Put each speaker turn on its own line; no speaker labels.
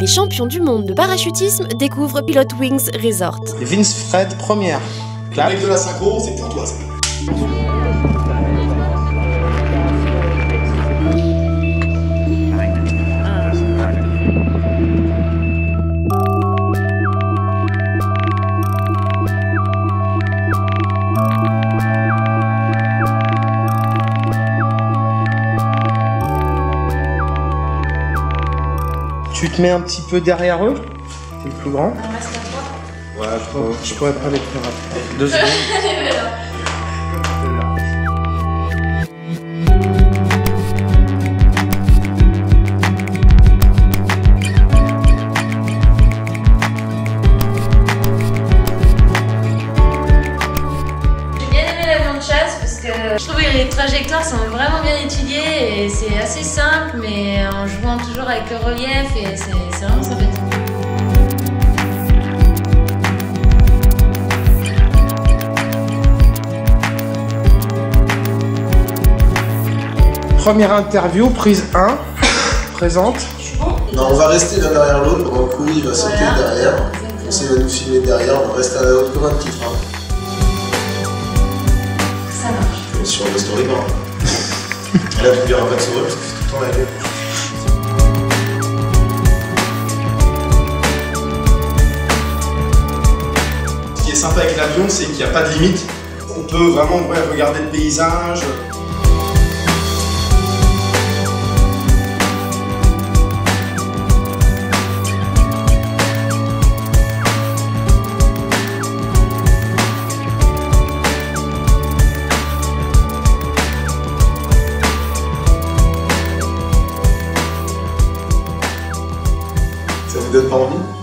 Les champions du monde de parachutisme découvrent Pilot Wings Resort.
Vince Fred, première.
Le mec de la synchro, c'est pour toi ça.
Tu te mets un petit peu derrière eux. C'est le plus grand.
Ouais, je
Oh, je pourrais pas aller plus rapide. Deux secondes.
parce que je trouve que les trajectoires sont vraiment bien étudiées et c'est assez simple mais en jouant toujours avec le relief et c'est vraiment sympathique.
Première interview, prise 1. Présente.
Non, on va rester l'un derrière l'autre pendant que Louis va sauter
Voilà.
derrière. Aussi, il va nous filmer derrière, on reste à la haute comme un petit train. Sur le storyboard. Là, tu verras pas de sourire parce que tout le temps la même. Ce qui est sympa avec l'avion, c'est qu'il n'y a pas de limite. On peut vraiment ouais, regarder le paysage. Ça